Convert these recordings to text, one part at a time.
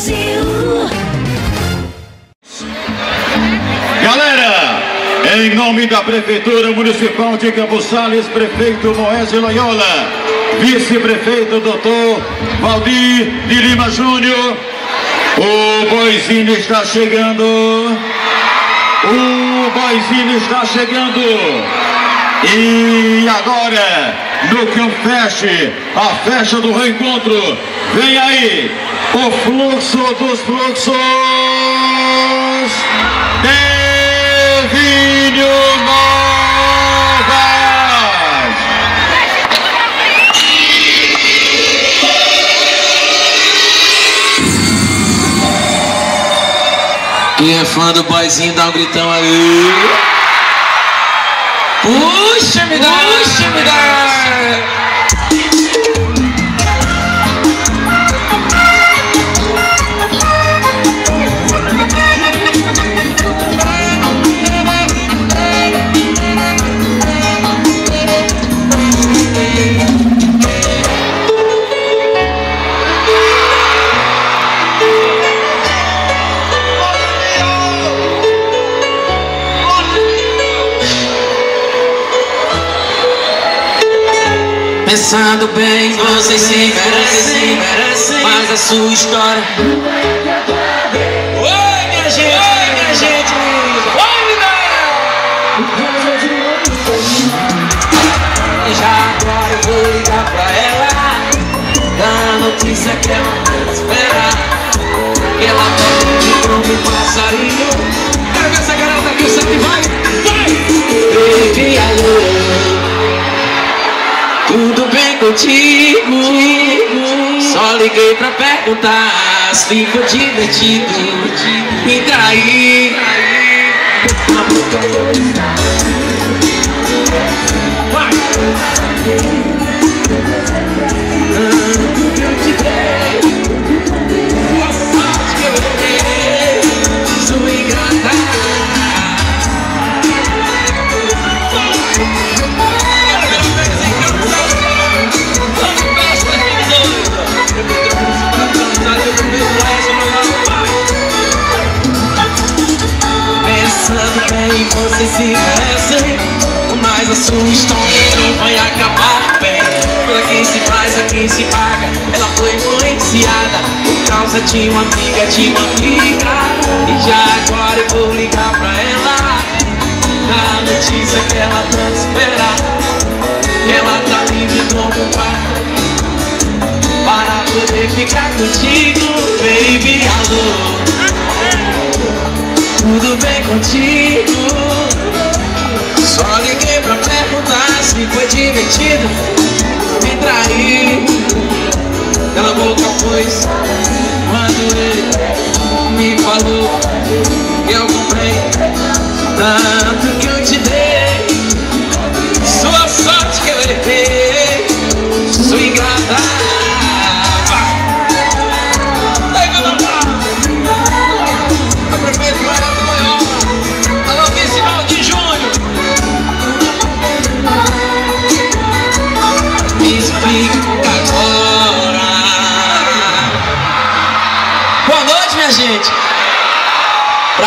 Brasil. Galera, em nome da Prefeitura Municipal de Campos Sales, prefeito Moésio Loyola, vice-prefeito doutor Valdir de Lima Júnior, o boizinho está chegando, o boizinho está chegando, e agora, no Campfest, a festa do reencontro, vem aí, o fluxo dos fluxos, Devinho Novas! Quem é fã do boyzinho dá um gritão aí. Puxa, me dá, puxa, me dá. Pensando bem, vocês se merecem, mas a sua história. Oi, minha gente, oi, minha gente, oi, E já agora eu vou ligar pra ela, dar a notícia que ela não espera. Ela pede como um passarinho. Quero ver essa garota aqui, que vai, vai! Baby, alô. Tudo bem contigo? Só liguei pra perguntar se ficou divertido me trair. Tanto que eu te dei, a sorte que eu dei, vocês se merecem Mas a sua história não vai acabar. Bem Pra quem se faz, a quem se paga. Ela foi influenciada Por causa de uma amiga, de uma amiga. E já agora eu vou ligar pra ela. A notícia que ela tanto espera ela tá livre como quarto para poder ficar contigo, baby, alô Tudo bem contigo? Só liguei pra perguntar se foi divertido Me trair Cala a boca, pois Quando ele me falou eu comprei Tanto que eu te dei Sua sorte que eu herdei Sua ingrata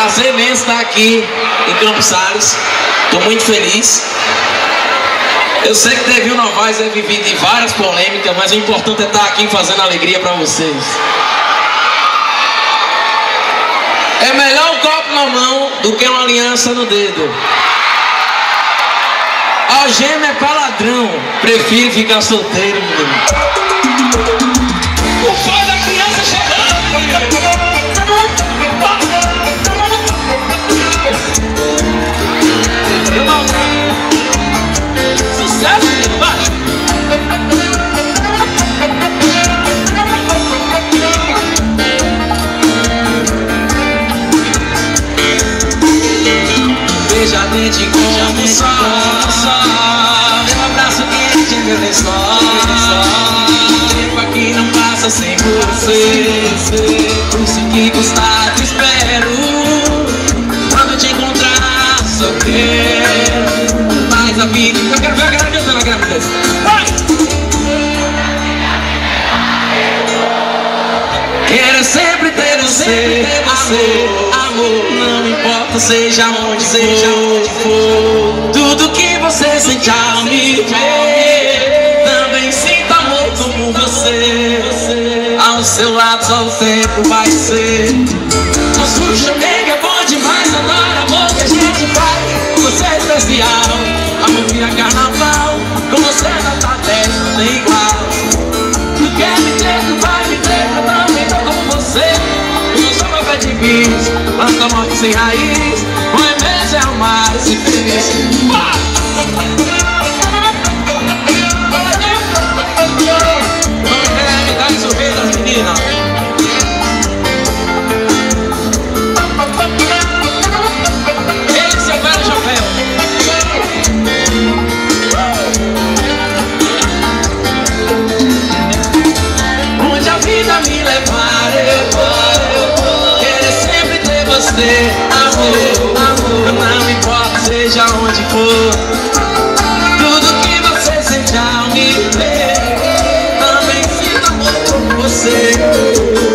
Prazer imenso estar aqui em Campos Salles Estou muito feliz eu sei que Devil Novaes é vivido em várias polêmicas, mas o importante é estar aqui fazendo alegria para vocês. É melhor um copo na mão do que uma aliança no dedo. Algema é pra ladrão, prefiro ficar solteiro. O pai da criança chegando. Beija a mente como o sol Meu abraço quente, meu lençol Tempo aqui não passa sem você. Por isso que custar te espero. Quando te encontrar só quero Mais a vida Eu quero ver a galera cantando a gravidez Vai! Quero sempre ter você, você, amor, não importa seja onde, seja onde for. Tudo que você sente ao me ver, também sinto amor como você. Ao seu lado só o tempo vai ser. Nosso sem raiz. O remédio é o mais infeliz. Você, amor, amor. Não importa, seja onde for. Tudo que você sente ao me ver Também sinto amor por você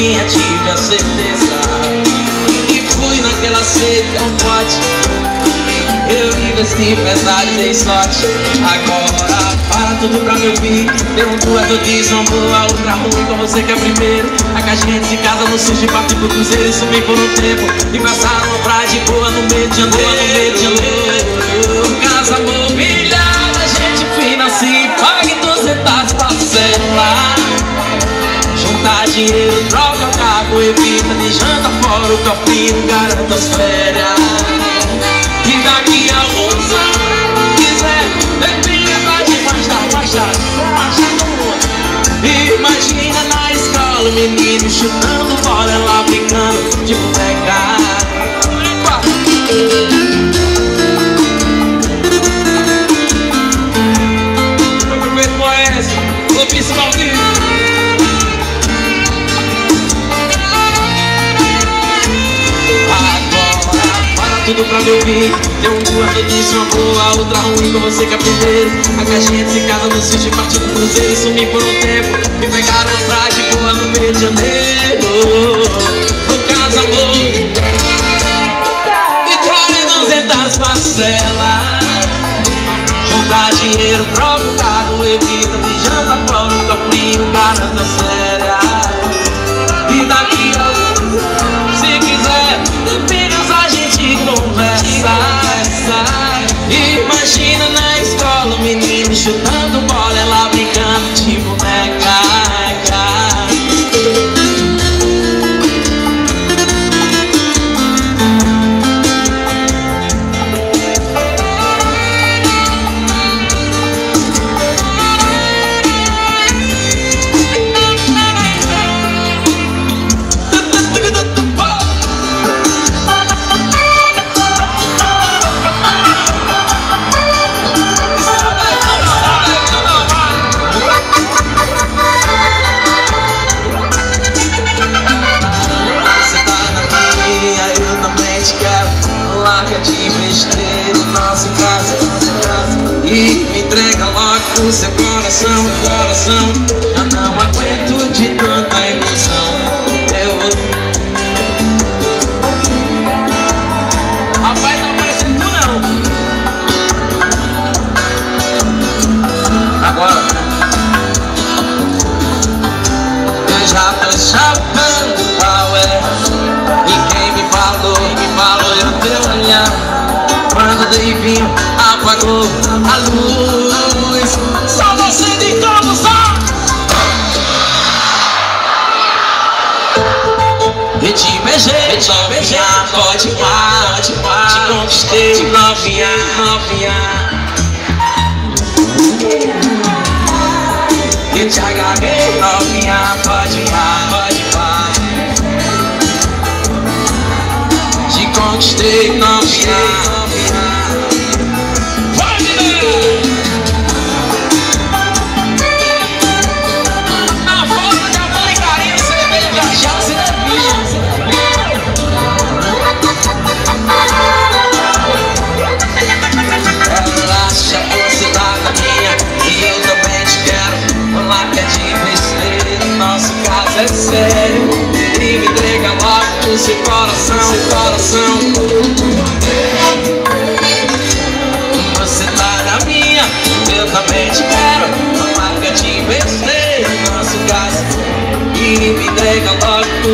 friadinha tive a certeza. E fui naquela sede não pode Eu me vesti pesado e dei sorte. Agora para tudo pra me ouvir Tem um dueto de zombo, a outra ruim com você que é primeiro. A que a gente se casa no surge parte pro cruzeiro. E sumi por um tempo. E passaram uma praia de boa no meio de janeiro, no meio de janeiro Casa mobiliada, gente fina assim. Pague 200 parcelas Juntar dinheiro, troca o carro, evita de janta fora o copinho, garanta as férias. E daqui a alguns anos, quiser, bebida tá de mais tarde, mais tarde, mais tarde. Imagina na escola o menino chutando bola, ela brincando de boneca. Lopes Maldito. Tudo pra me ouvir Tem um de uma boa, outra ruim com você que é A que a gente se casa no sítio, partiu do cruzeiro. Sumi por um tempo Me pegaram atrás de boa no meio de janeiro. No caso, amor E trole 200 parcelas. Juntar dinheiro, troca o carro, evita de janta o copinho, garanta séria. E daqui a conversa Imagina na escola o menino chutando bola, ela brincando de boneca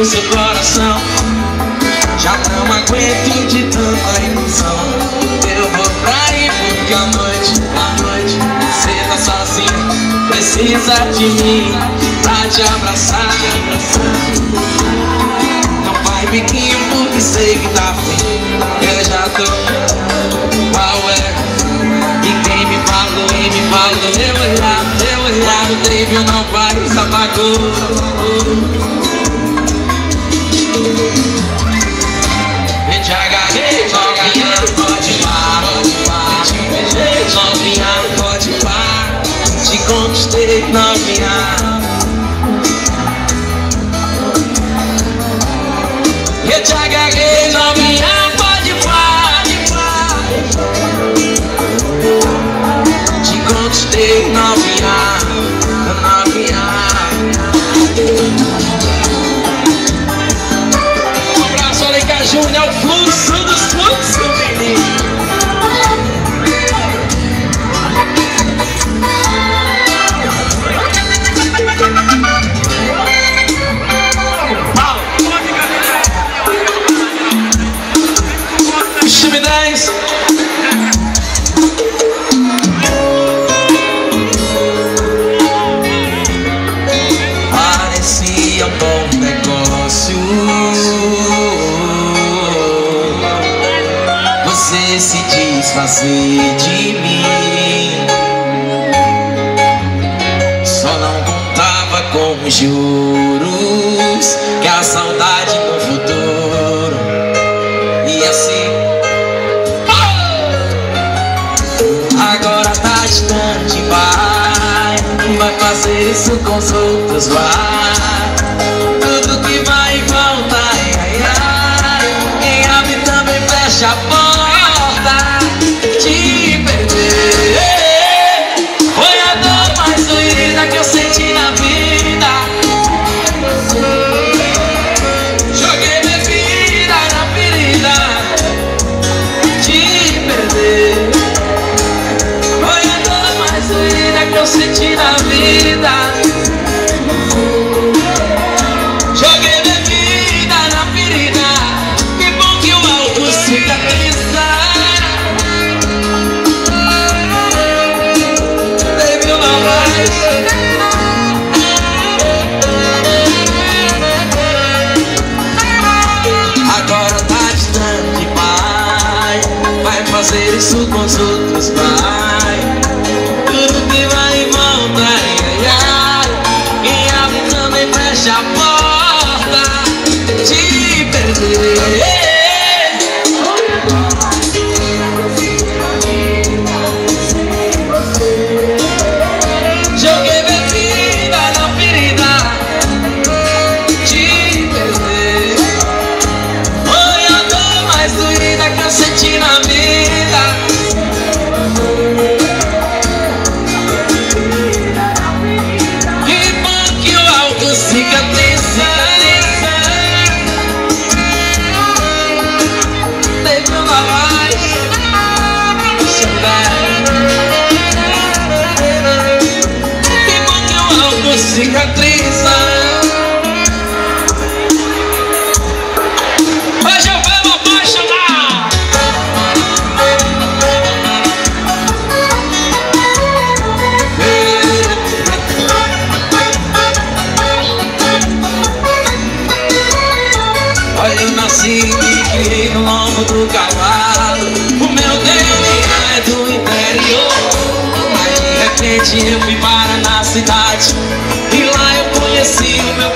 seu coração. Já não aguento de tanta ilusão. Eu vou pra aí porque a noite, a noite Você tá sozinha, precisa de mim pra te abraçar. Não faz biquinho porque sei que tá fim Eu já tô Qual é? E quem me falou, quem me falou Eu olhar, eu olhar O trívio não faz, apagou Te conquistei, novinha Eu juros que a saudade no futuro e assim. Agora tá distante, vai, vai fazer isso com os outros, vai. Isso eu fui para na cidade. E lá eu conheci o meu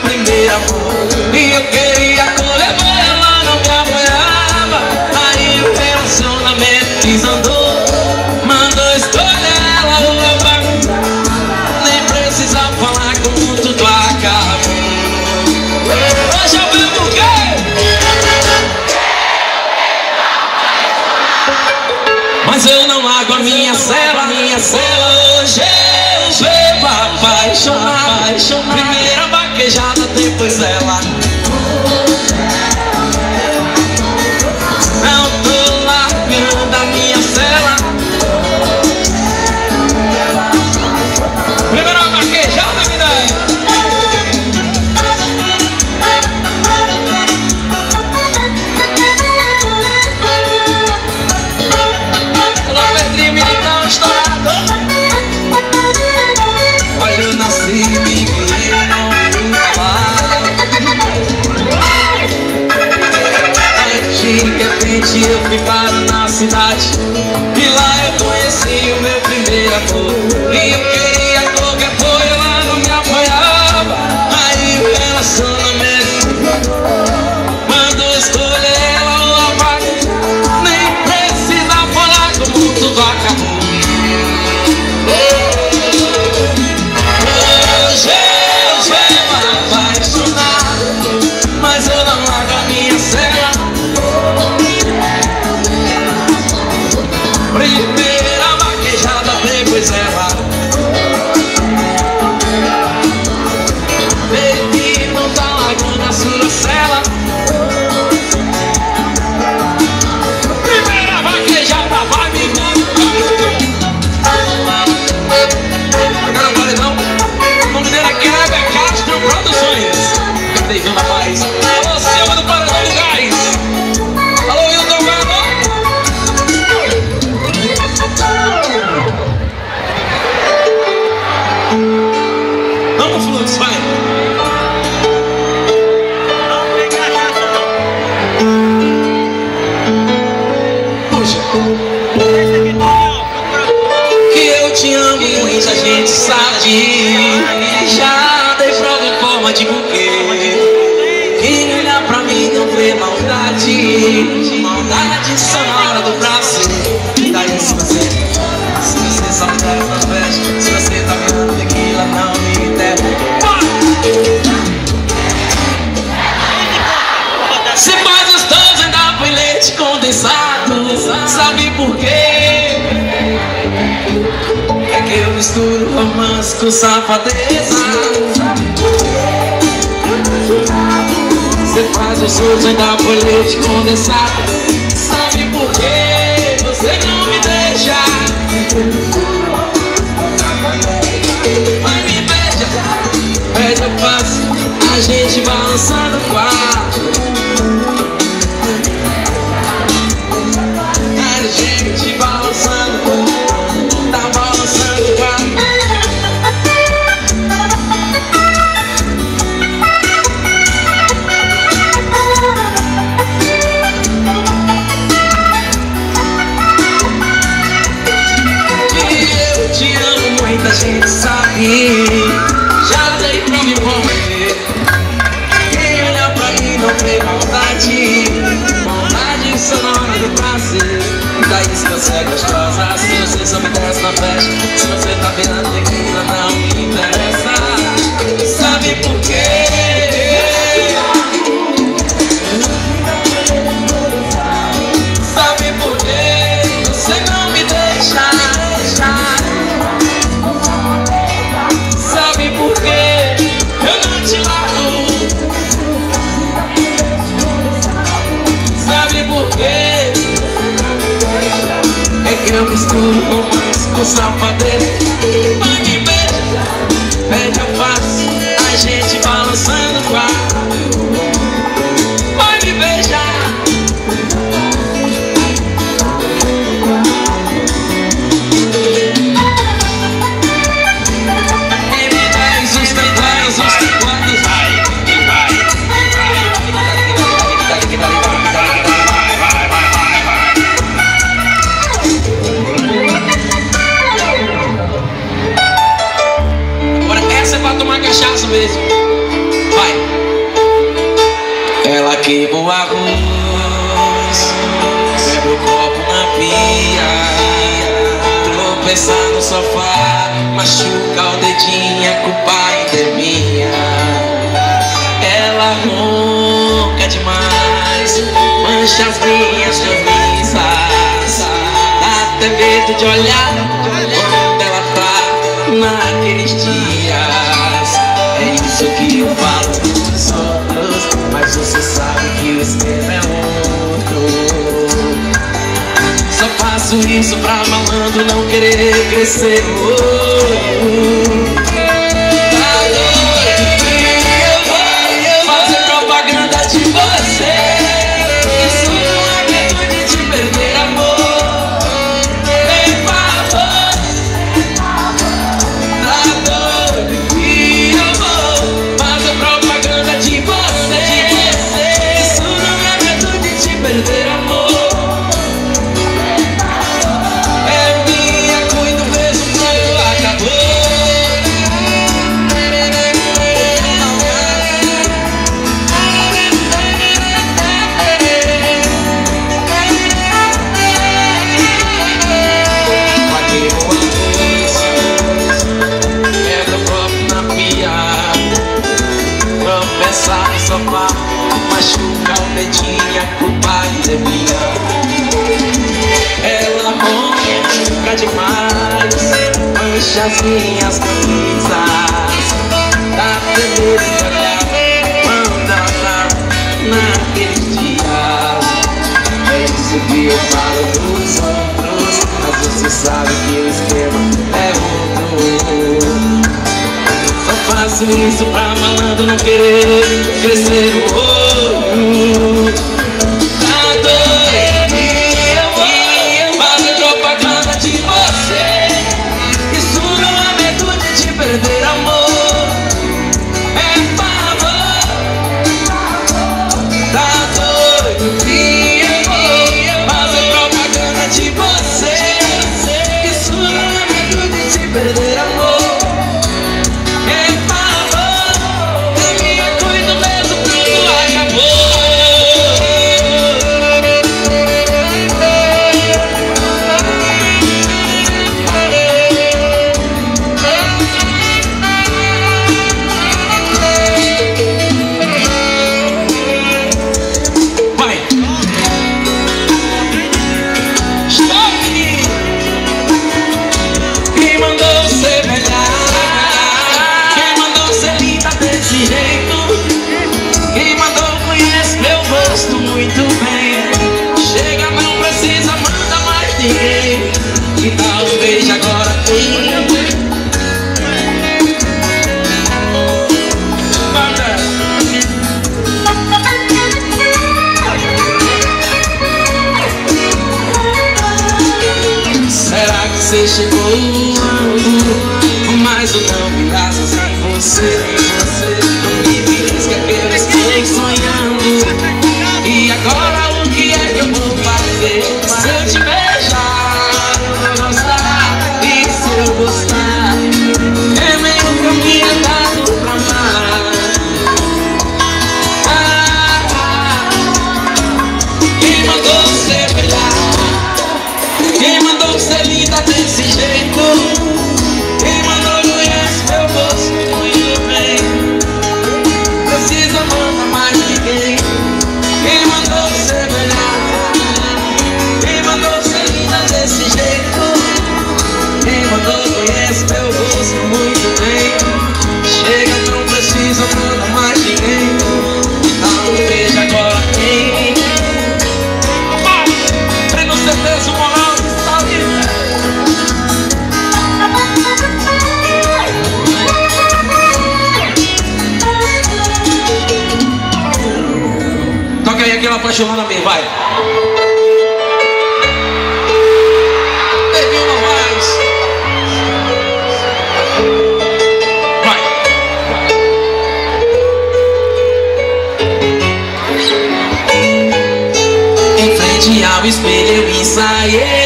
queimo o arroz Quebro o copo na pia Tropeçar no sofá Machuca o dedinho, a culpa ainda é minha. Ela ronca demais Mancha as minhas camisas Dá até medo de olhar Quando ela tá naqueles dias. É isso que eu falo. Mas você sabe que o esquema é outro Só faço isso pra malandro não querer crescer oh, oh. deixa as minhas coisas Da primeira olhada Quando ela naqueles dias É isso que eu falo dos outros Mas você sabe que o esquema é outro. Só faço isso pra malandro não querer Crescer o olho apaixonando a mim, vai. Termina mais. Vai. Em frente ao espelho eu ensaiei.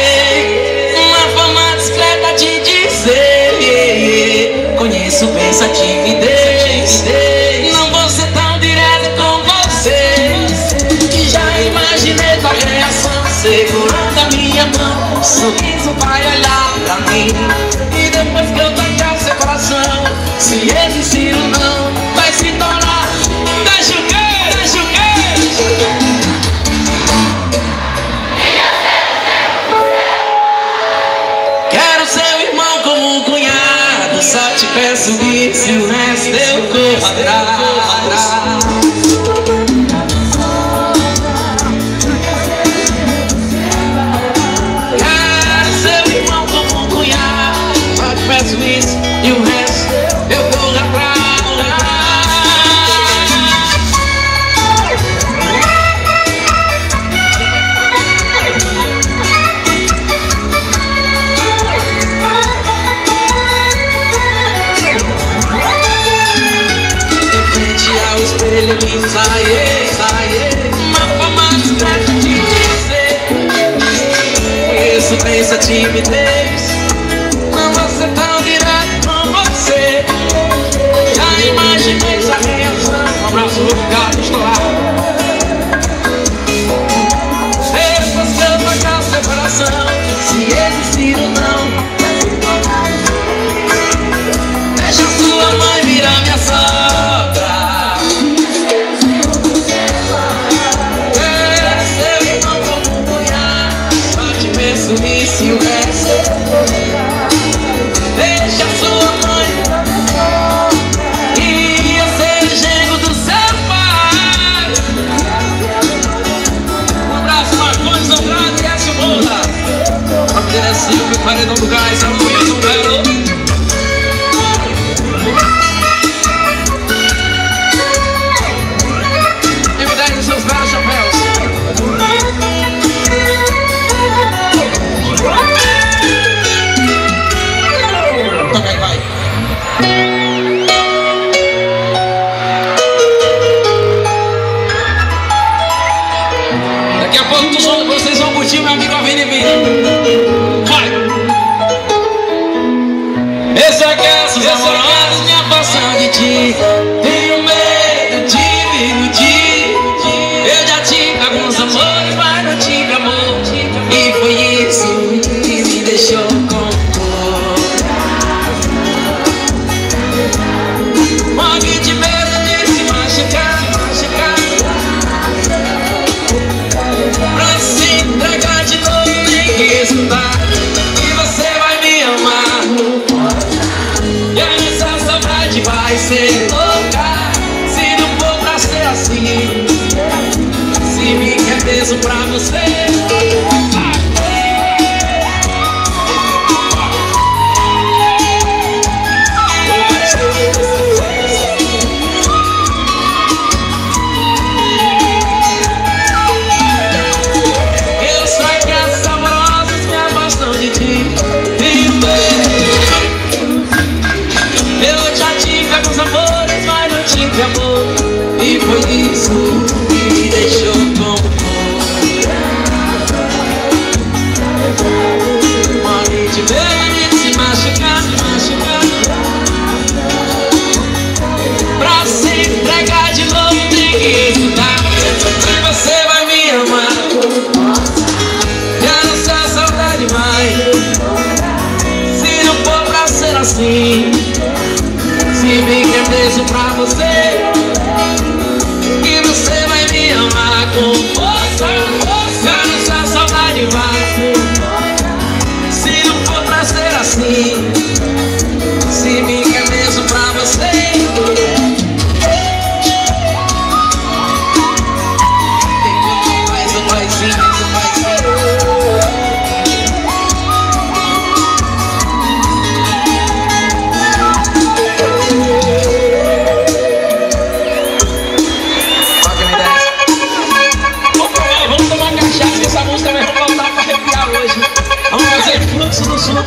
so geht so bei der as we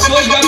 hoje vai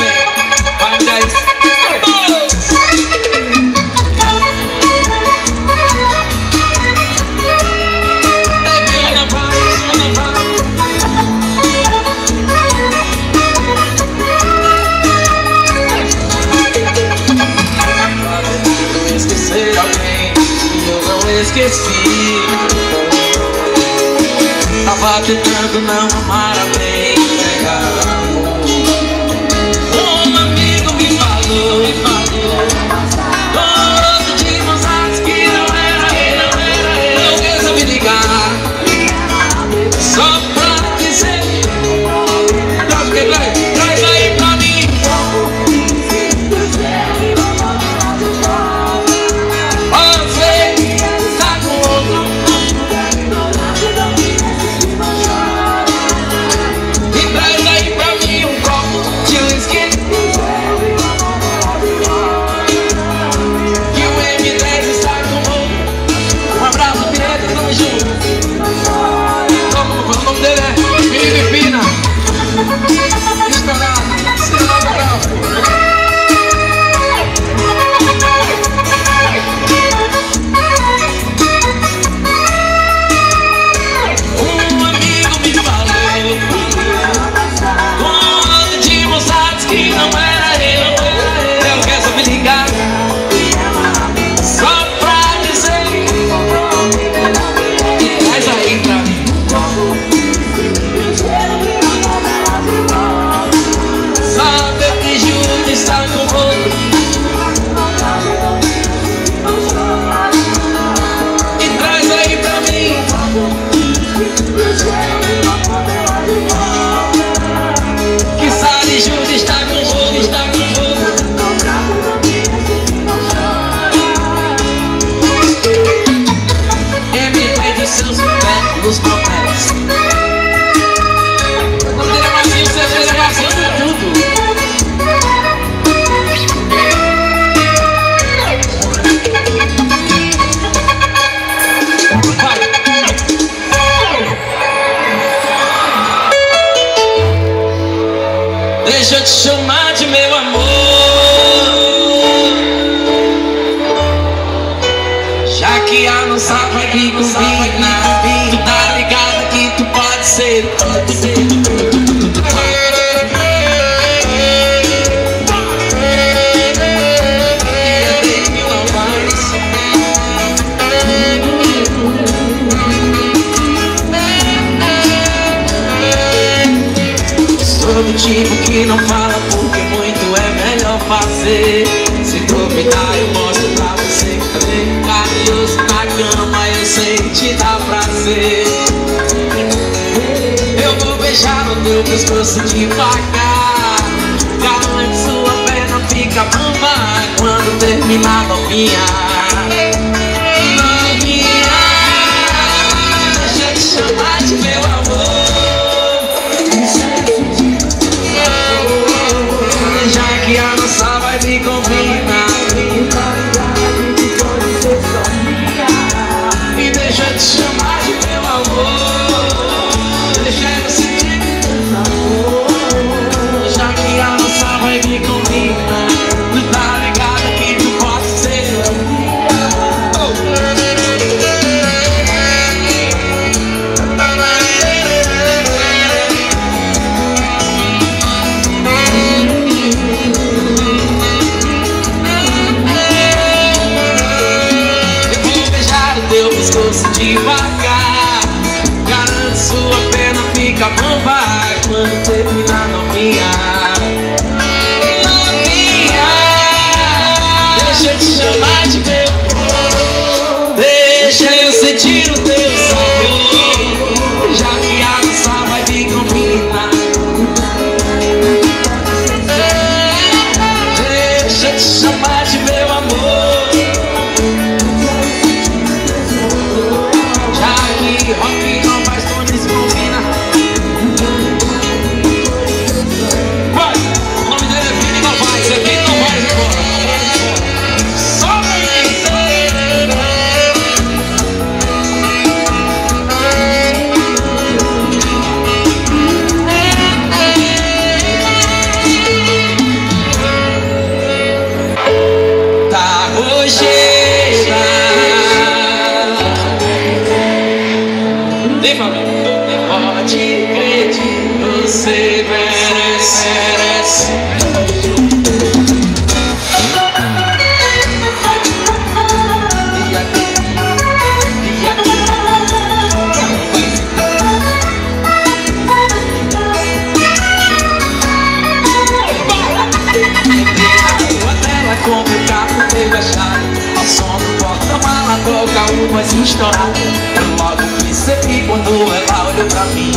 estourado. Eu logo me senti quando é ela olhou é pra mim.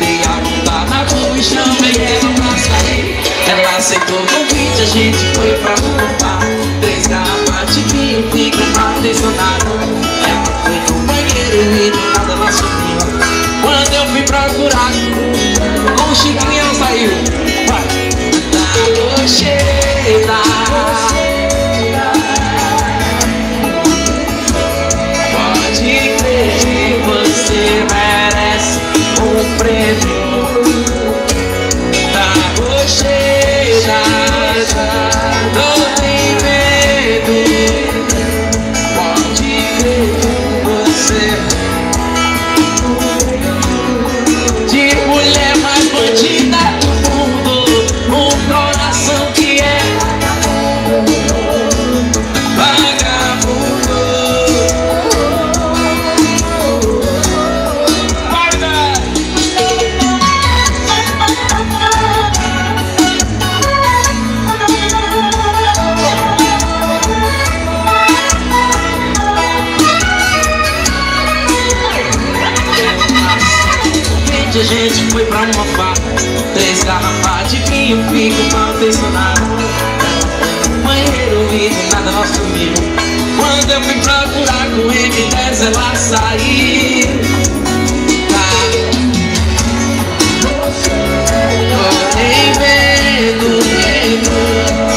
Dei a mudar na rua e chamei ela pra sair Ela aceitou o convite, a gente foi pra um mal tensionado Banheiro livre, nada nós sumiu Quando eu fui procurar com M10 ela saiu. Tá. Tem medo, medo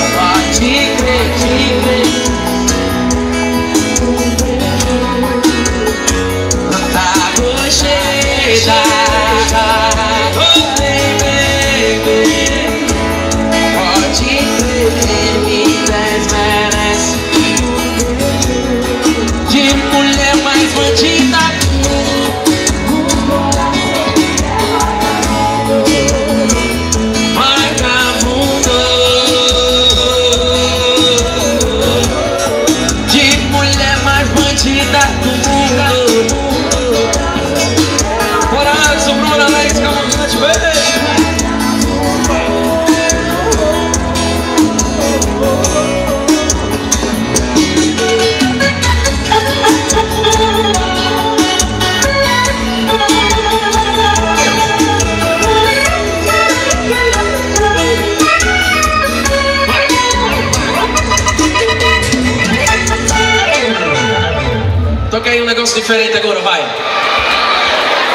diferente agora, vai.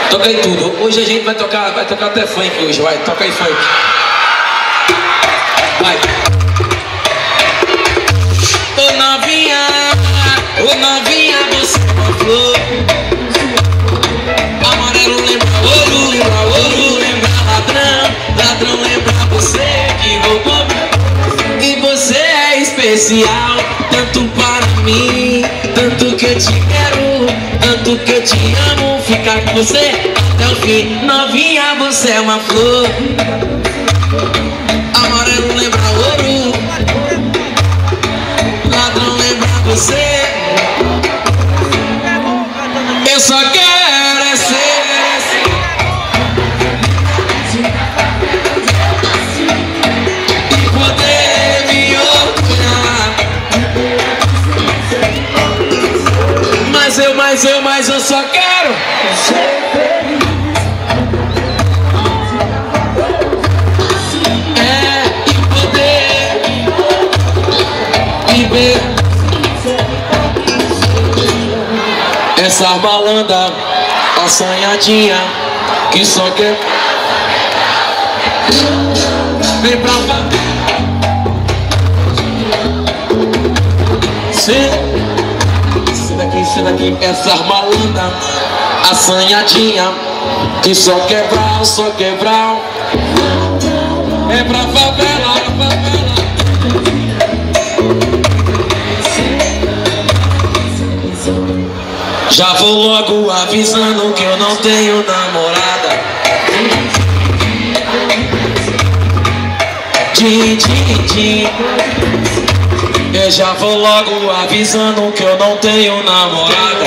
Toca aí tudo. Hoje a gente vai tocar, vai tocar até funk hoje, vai. Toca aí funk. Vai. Ô novinha, ô novinha, você é uma flor. Amarelo lembra ouro, lembra ouro, lembra ladrão. Ladrão lembra você que roubou. E você é especial, tanto para mim, tanto que eu te quero, tanto que eu te amo, ficar com você até o fim. Novinha, você é uma flor. Eu, só quero É, e poder viver Essa malandra, assanhadinha Que só quer. Vem pra Cê Esse daqui, esse daqui Essa malandra Assanhadinha Que só quebrar, só quebrar É pra favela, pra favela. Já vou logo avisando que eu não tenho namorada. Din, din, din Eu já vou logo avisando que eu não tenho namorada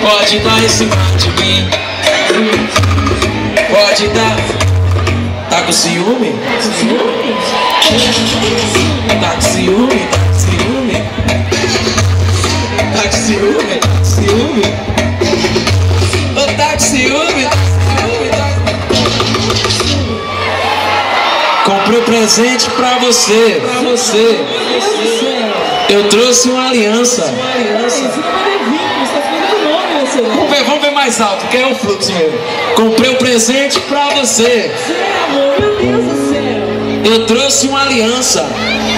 Pode dar em cima de mim Pode dar Tá com ciúme? Tá com ciúme? Tá com ciúme? Tá com ciúme? Tá com ciúme? Tá com ciúme? Tá com ciúme? Comprei um presente pra você, você. Eu trouxe uma aliança. Vamos ver, vamos ver mais alto, que é o fluxo mesmo. Comprei um presente pra você. Céu. Eu trouxe uma aliança.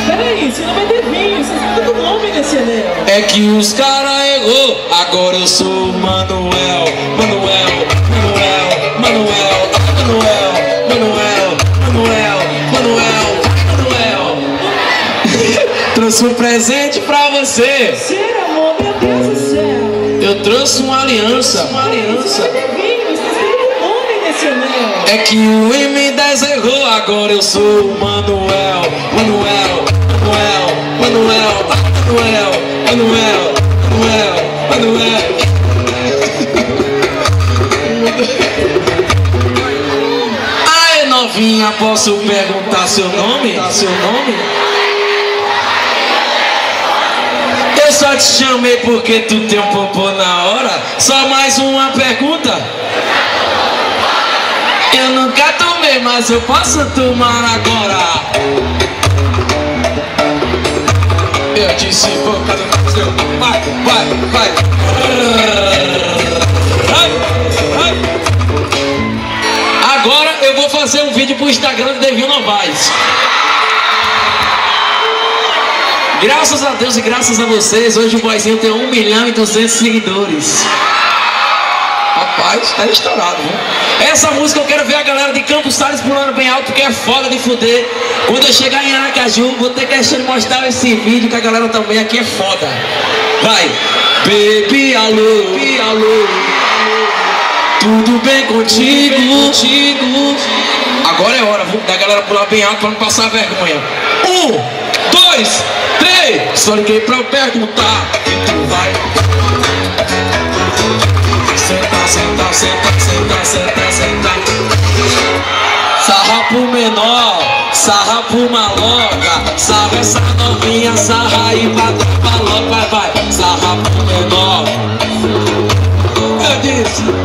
Peraí, você não vai ter vinho, você o nome desse anel. É que os cara errou. Agora eu sou o Manuel. Trouxe um presente pra você. Sério, amor, meu Deus do céu. Eu trouxe uma aliança. Uma aliança. nesse anel. É que o M10 errou, agora eu sou o Manuel. Manuel, Manuel, Manuel, Manuel, Manuel, Manuel, Manuel. Ai, novinha, posso perguntar seu nome? Seu nome? Te chamei porque tu tem um popô na hora. Só mais uma pergunta. Eu nunca tomei, mas eu posso tomar agora. Eu disse boca do seu. Vai, vai, vai. Agora eu vou fazer um vídeo pro Instagram do Devil Novaes. Graças a Deus e graças a vocês, hoje o boizinho tem 1 milhão e 200 seguidores. Rapaz, tá estourado, viu? Essa música eu quero ver a galera de Campos Salles pulando bem alto, porque é foda de fuder. Quando eu chegar em Aracaju, vou ter questão de mostrar esse vídeo, que a galera também aqui é foda. Vai! Baby, alô, baby, alô. Tudo bem contigo? contigo? Agora é hora viu, da galera pular bem alto pra não passar vergonha. Um, dois, três. Só liguei pra eu perguntar. E tu vai. Senta, senta, senta, senta, senta, senta. Sarra pro menor, sarra pro maloca. Sarra essa novinha, sarra aí pra tropa logo. Vai, vai. Sarra pro menor. Eu disse.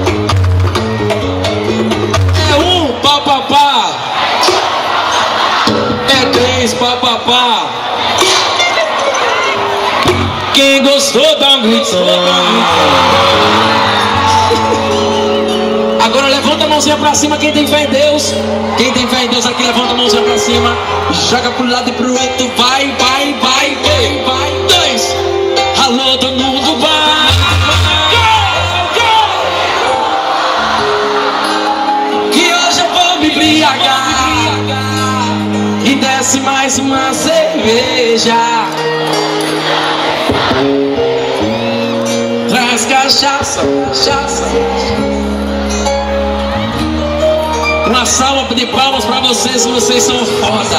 Agora levanta a mãozinha pra cima quem tem fé em Deus. Quem tem fé em Deus aqui levanta a mãozinha pra cima. Joga pro lado e pro outro. Vai, vai, vai, vai, vai. Dois. Alô, dono do bar. Que hoje eu vou me embriagar. E desce mais uma cerveja. Traz cachaça, cachaça. Uma salva de palmas pra vocês, vocês são foda.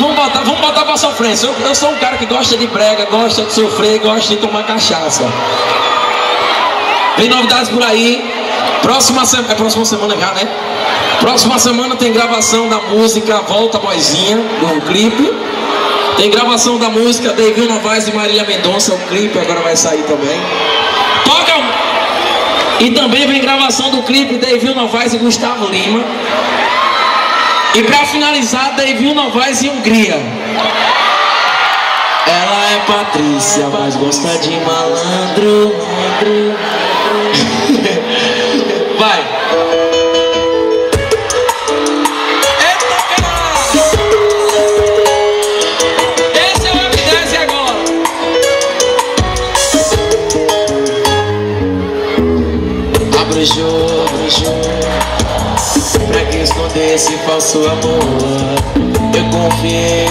Vamos botar, vamos botar pra sofrência. Eu, eu sou um cara que gosta de brega, gosta de sofrer, gosta de tomar cachaça. Tem novidades por aí. Próxima semana. É próxima semana já, né? Próxima semana tem gravação da música Volta Boizinha, do clipe. Tem gravação da música David Novaes e Marília Mendonça, o clipe agora vai sair também. Toca! E também vem gravação do clipe David Novaes e Gustavo Lima. E pra finalizar, David Novaes e Hungria. Ela é Patrícia, mas gosta de malandro. Vai. Falso amor? Eu confiei.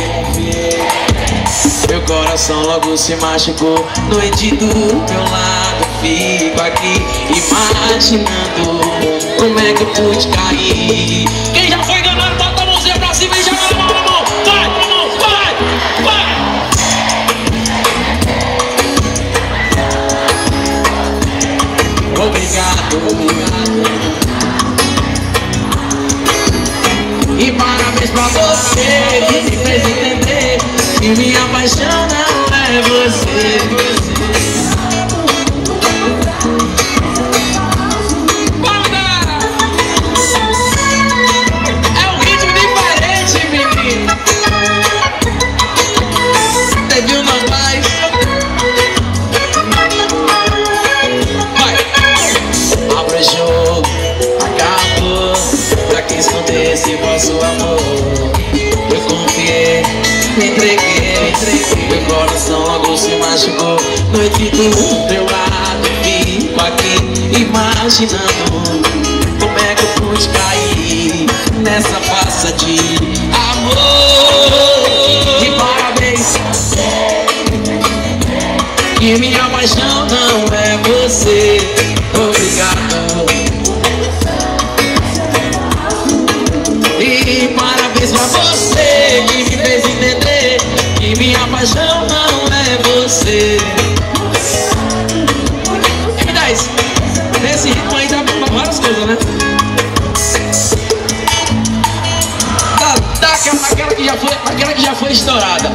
Meu coração logo se machucou Noite do meu lado Fico aqui imaginando Como é que eu pude cair Quem já foi enganado, bota a mãozinha pra cima e joga a mão na mão Vai, mão, vai, vai Obrigado, obrigado parabéns pra você. Que me fez entender Que minha paixão não é você! É um ritmo diferente, menino. Teve um não mais Vai! Abre o jogo, acabou. Pra que esconder esse vosso amor Noite do teu lado Fico aqui imaginando Como é que eu pude cair Nessa farsa de amor. E parabéns. Que minha paixão não é você. Obrigado. E parabéns pra você. É você M10 Nesse ritmo aí dá pra várias coisas, né? Dá, dá aquela, aquela, que já foi, aquela que já foi estourada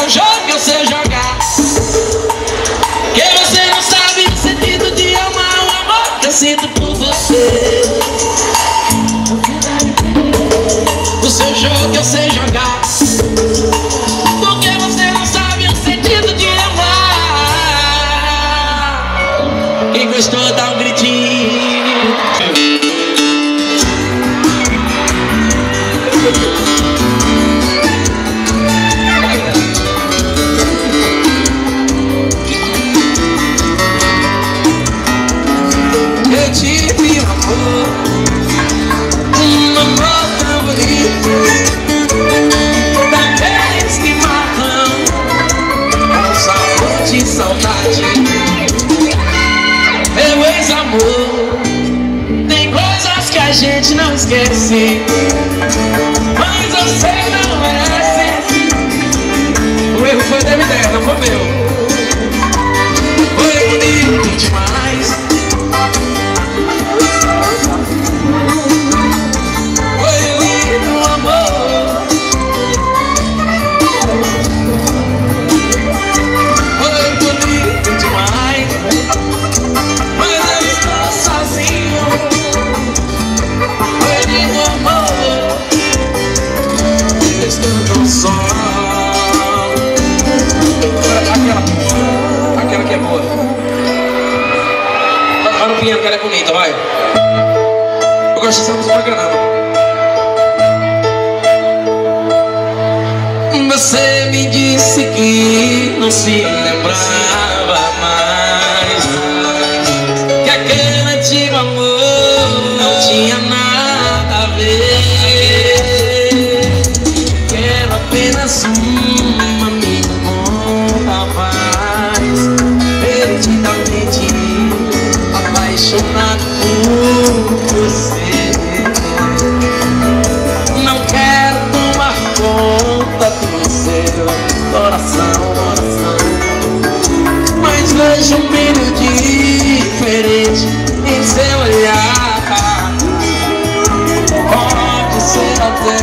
Seu jogo eu sei jogar. Que você não sabe o sentido de amar O amor que eu sinto por você. O seu jogo eu sei Um amor Um amor tão bonito Daqueles que matam Com sabor de saudade Meu ex-amor Tem coisas que a gente não esquece Mas você não merece O erro foi da minha ideia, não foi meu Foi bonito demais é boa Vai no piano que ela é bonita, vai. Eu gosto dessa música pra caramba Você me disse que não se lembrava você não quero tomar conta do seu coração. Mas vejo um brilho diferente em seu olhar. Pode ser até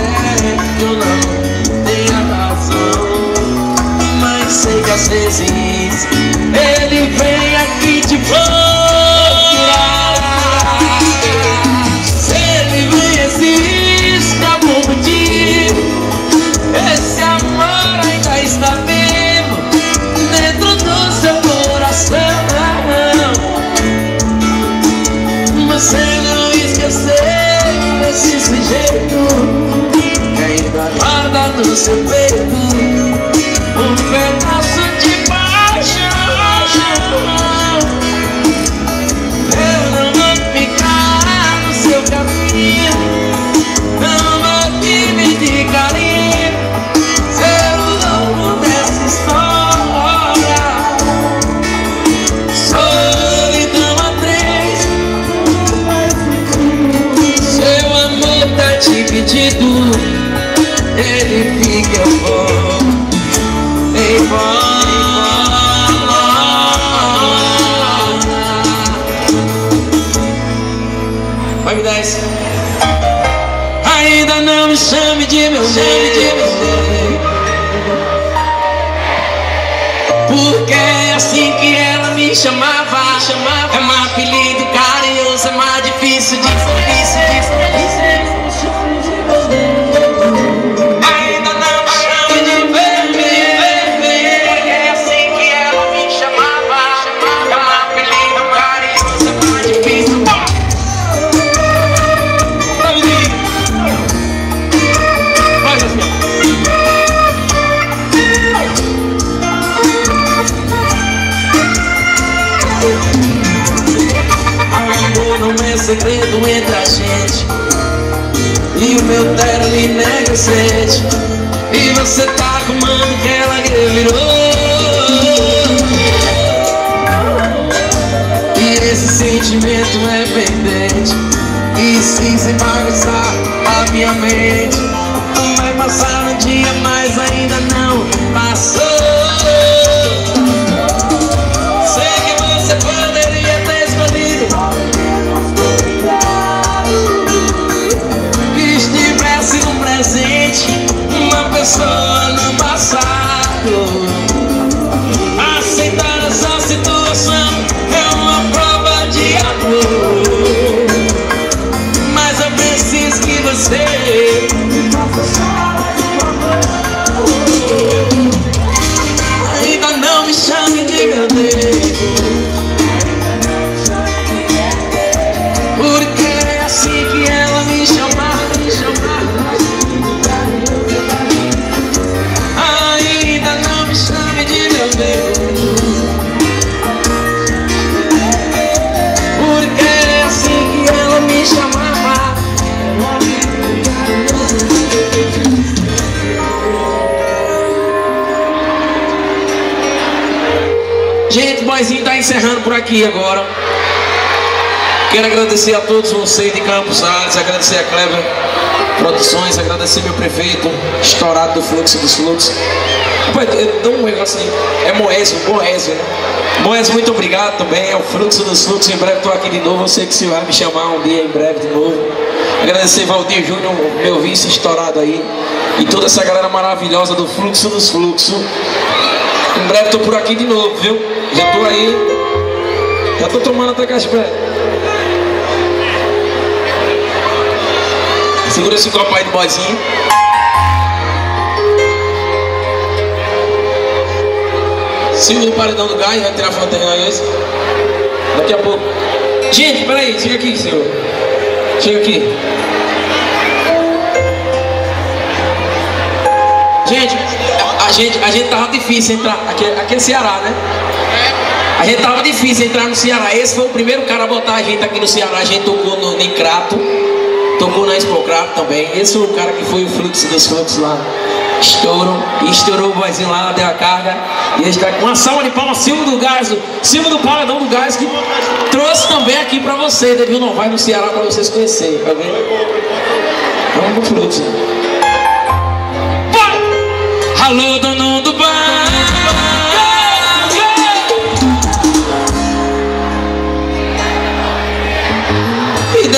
que eu não tenha razão, mas sei que às vezes ele vem de meu nome. Porque é assim que ela me chamava. É um apelido carinhoso, é mais difícil de segredo entre a gente. E o meu terno sede. E você tá arrumando que ela revirou E esse sentimento é pendente. E sim sem bagunçar a minha mente. Vai passar um dia, mas ainda não passou encerrando por aqui agora. Quero agradecer a todos vocês de Campos Salles, agradecer a Clever Produções, agradecer meu prefeito, estourado do fluxo dos fluxos. Eu dou um negócio aí. É Moésio, Moésio, né? Moésio, muito obrigado também. É o fluxo dos fluxos. Em breve estou aqui de novo. Você que se vai me chamar um dia em breve de novo. Agradecer Valdir Júnior, meu vice estourado aí. E toda essa galera maravilhosa do fluxo dos fluxos. Em breve estou por aqui de novo, viu? Já estou aí. Já estou tomando até caspé. Segura esse copo aí do boizinho. Segura o paredão do gás, vai tirar foto aí esse. Daqui a pouco. Gente, peraí, chega aqui, senhor. Chega aqui. Gente, a, a gente, a gente tava difícil entrar. Aqui, aqui é Ceará, né? A gente tava difícil entrar no Ceará. Esse foi o primeiro cara a botar a gente aqui no Ceará. A gente tocou no Nicrato, tocou na Expocrato também. Esse foi o cara que foi o fluxo dos fluxos lá. Estourou, estourou o vozinho lá, deu a carga. E a gente tá com uma salva de palmas, Silvio do Gás, Silvio do Paradão do Gás, que trouxe também aqui pra vocês, viu? Não vai no Ceará pra vocês conhecerem, tá vendo? Vamos pro fluxo.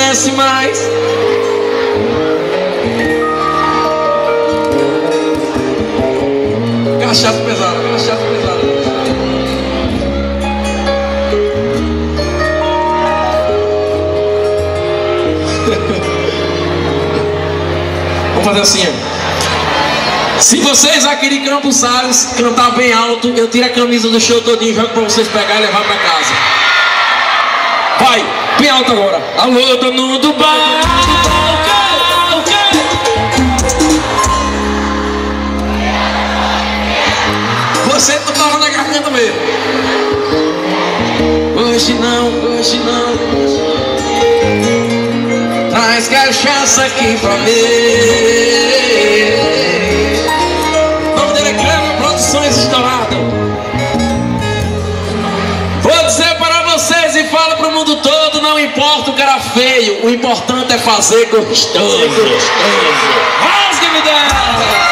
E desce mais. Cachaça pesada, cachaça pesada. Vamos fazer assim. Se vocês aqui de Campos Salles cantar bem alto, eu tiro a camisa do show todinho jogo pra vocês pegar e levar pra casa. Vai, bem alto agora. Alô, dono do bar. Você tá tava na garganta mesmo. Hoje não, hoje não. Traz cachaça aqui pra mim. Feio, o importante é fazer gostoso. Rasgue-me dela!